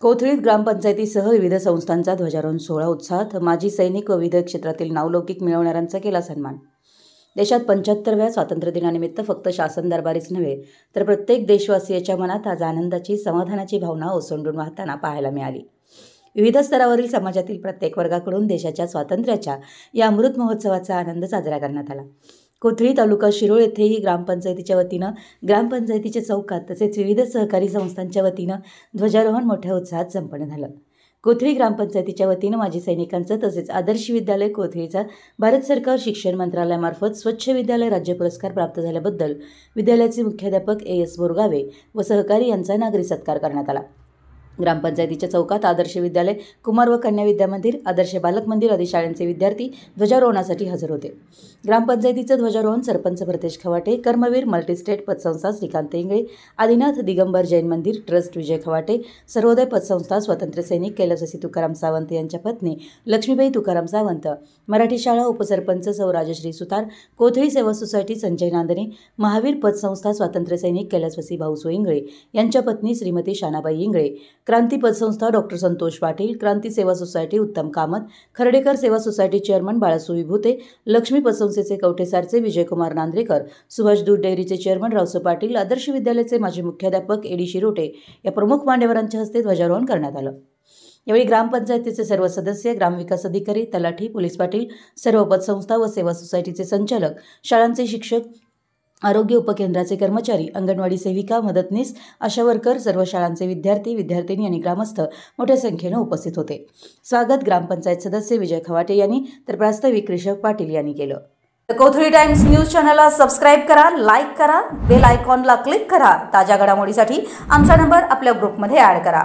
कोथळीत ग्रामपंचायतीसह विविध संस्थांचा ध्वजारोहण सोहळा उत्साहात माजी सैनिक व विविध क्षेत्रातील नावलौकिक मिळवणाऱ्यांचा केला सन्मान. देशात पंच्याहत्तरव्या स्वातंत्र्य दिनानिमित्त फक्त शासन दरबारीच नव्हे तर प्रत्येक देशवासियाच्या मनात आज आनंदाची समाधानाची भावना ओसंडून वाहताना पाहायला मिळाली. विविध स्तरावरील समाजातील प्रत्येक वर्गाकडून देशाच्या स्वातंत्र्याच्या या अमृत महोत्सवाचा आनंद साजरा करण्यात आला. कोथळी तालुका शिरोळ येथेही ग्रामपंचायतीच्या वतीनं ग्रामपंचायतीच्या चौकात तसेच विविध सहकारी संस्थांच्या वतीनं ध्वजारोहण मोठ्या उत्साहात संपन्न झालं. कोथळी ग्रामपंचायतीच्या वतीनं माजी सैनिकांचं तसेच आदर्श विद्यालय कोथळीचा भारत सरकार शिक्षण मंत्रालयामार्फत स्वच्छ विद्यालय राज्य पुरस्कार प्राप्त झाल्याबद्दल विद्यालयाचे मुख्याध्यापक ए एस बोरगावे व सहकारी यांचा नागरी सत्कार करण्यात आला. ग्रामपंचायतीच्या चौकात आदर्श विद्यालय कुमार व कन्या विद्या मंदिर आदर्श बालक मंदिर आदी शाळांचे विद्यार्थी ध्वजारोहणासाठी हजर होते. ग्रामपंचायतीचं ध्वजारोहण सरपंच प्रतेश खवाटे कर्मवीर मल्टीस्टेट पतसंस्था श्रीकांत इंगळे आदिनाथ दिगंबर जैन मंदिर ट्रस्ट विजय खवाटे सर्वोदय पतसंस्था स्वातंत्र्य सैनिक कैलाससी तुकाराम सावंत यांच्या पत्नी लक्ष्मीबाई तुकाराम सावंत मराठी शाळा उपसरपंच सौ राजश्री सुतार कोथळी सेवा सोसायटी संजय नांदणे महावीर पतसंस्था स्वातंत्र्य सैनिक कैलासवासी भाऊसो इंगळे यांच्या पत्नी श्रीमती शानाबाई इंगळे क्रांती पतसंस्था डॉक्टर संतोष पाटील क्रांती सेवा सोसायटी उत्तम कामत खर्डेकर सेवा सोसायटी चेअरमन बाळासू विभूते लक्ष्मी पतसंस्थेचे कवठेसारचे विजयकुमार नांद्रेकर सुभाष दूध डेअरीचे चेअरमन रावसो पाटील आदर्श विद्यालयाचे माजी मुख्याध्यापक एडी शिरोटे या प्रमुख मान्यवरांच्या हस्ते ध्वजारोहण करण्यात आलं. यावेळी ग्रामपंचायतीचे सर्व सदस्य ग्रामविकास अधिकारी तलाठी पोलीस पाटील सर्व पतसंस्था व सेवा सोसायटीचे संचालक शाळांचे शिक्षक आरोग्य उपकेंद्राचे कर्मचारी अंगणवाडी सेविका मदतनीस आशा वर्कर सर्व शाळांचे विद्यार्थी विद्यार्थिनी आणि ग्रामस्थ मोठ्या संख्येनं उपस्थित होते. स्वागत ग्रामपंचायत सदस्य विजय खवाटे यांनी तर प्रास्ताविक रिषभ पाटील यांनी केलं. कोथळी टाइम्स न्यूज चॅनलला सबस्क्राईब करा लाईक करा बेल आयकॉनला क्लिक करा. ताज्या घडामोडीसाठी आमचा नंबर आपल्या ग्रुपमध्ये ॲड करा.